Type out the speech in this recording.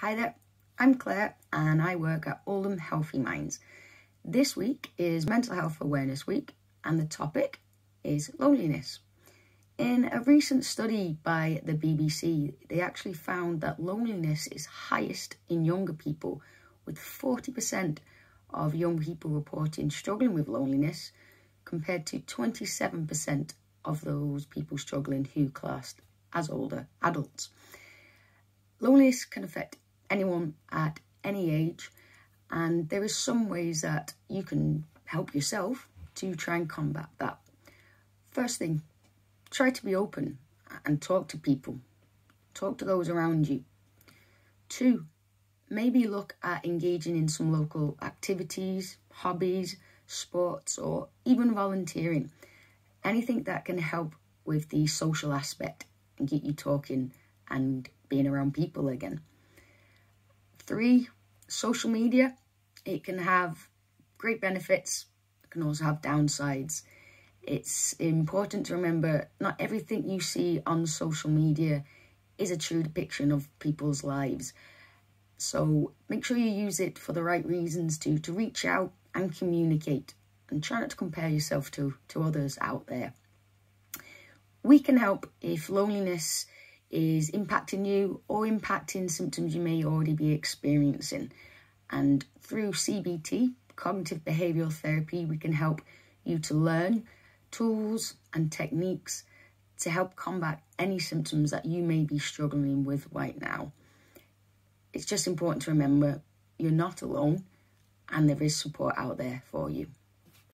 Hi there, I'm Claire and I work at Oldham Healthy Minds. This week is Mental Health Awareness Week and the topic is loneliness. In a recent study by the BBC, they actually found that loneliness is highest in younger people, with 40% of young people reporting struggling with loneliness, compared to 27% of those people struggling who classed as older adults. Loneliness can affect anyone at any age, and there is some ways that you can help yourself to try and combat that. First thing, try to be open and talk to people. Talk to those around you. Two, maybe look at engaging in some local activities, hobbies, sports, or even volunteering. Anything that can help with the social aspect and get you talking and being around people again. Three, social media. It can have great benefits, it can also have downsides. It's important to remember not everything you see on social media is a true depiction of people's lives. So make sure you use it for the right reasons to, to reach out and communicate and try not to compare yourself to, to others out there. We can help if loneliness is impacting you or impacting symptoms you may already be experiencing. And through CBT, cognitive behavioral therapy, we can help you to learn tools and techniques to help combat any symptoms that you may be struggling with right now. It's just important to remember you're not alone and there is support out there for you.